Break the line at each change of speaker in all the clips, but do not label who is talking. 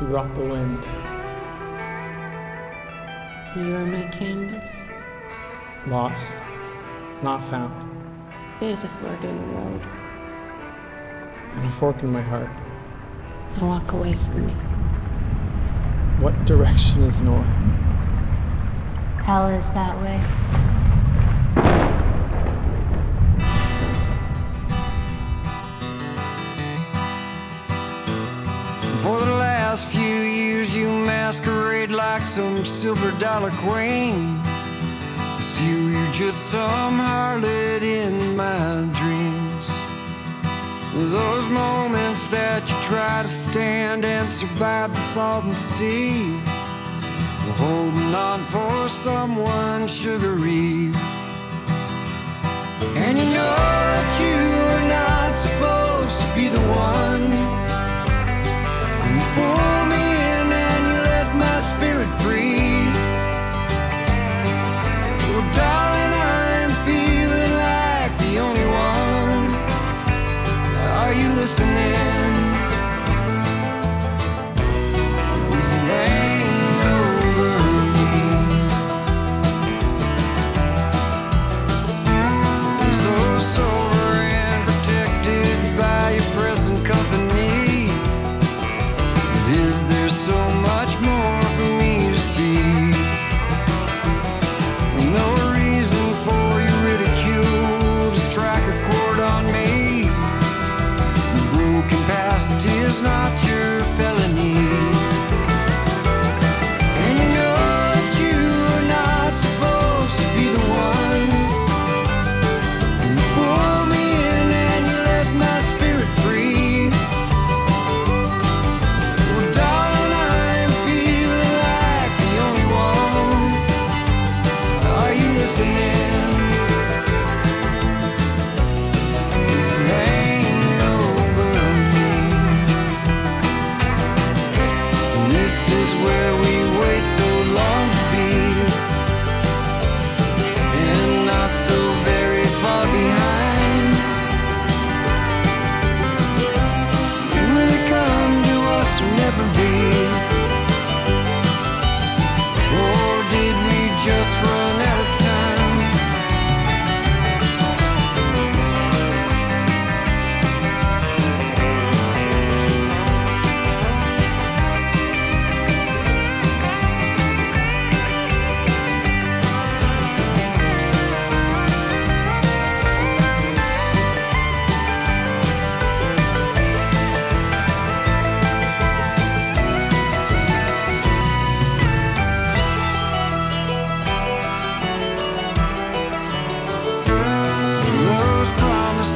You brought the wind.
You are my canvas.
Lost. Not found.
There's a fork in the road.
And a fork in my heart.
Walk away from me.
What direction is north?
Hell is that way.
For the last few years, you masquerade like some silver dollar queen. Still, you're just some harlot in my dreams. Those moments that you try to stand and survive the Salton Sea. Holding on for someone sugary. And you know that you are not supposed to be the one.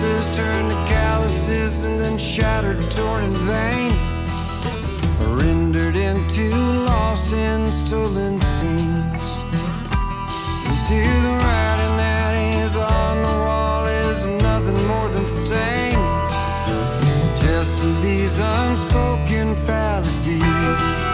promises turned to calluses and then shattered, torn in vain. Rendered into lost and stolen scenes. Is to the writing that is on the wall is nothing more than stain. Just to these unspoken fallacies.